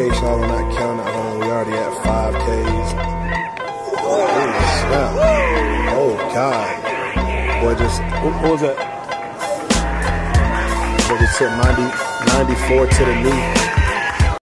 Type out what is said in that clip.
vacation. I will not count at home. We already at 5Ks. Oh, snap. Oh, God. Boy, just, what, what was that? Boy, just hit 90, 94 to the knee.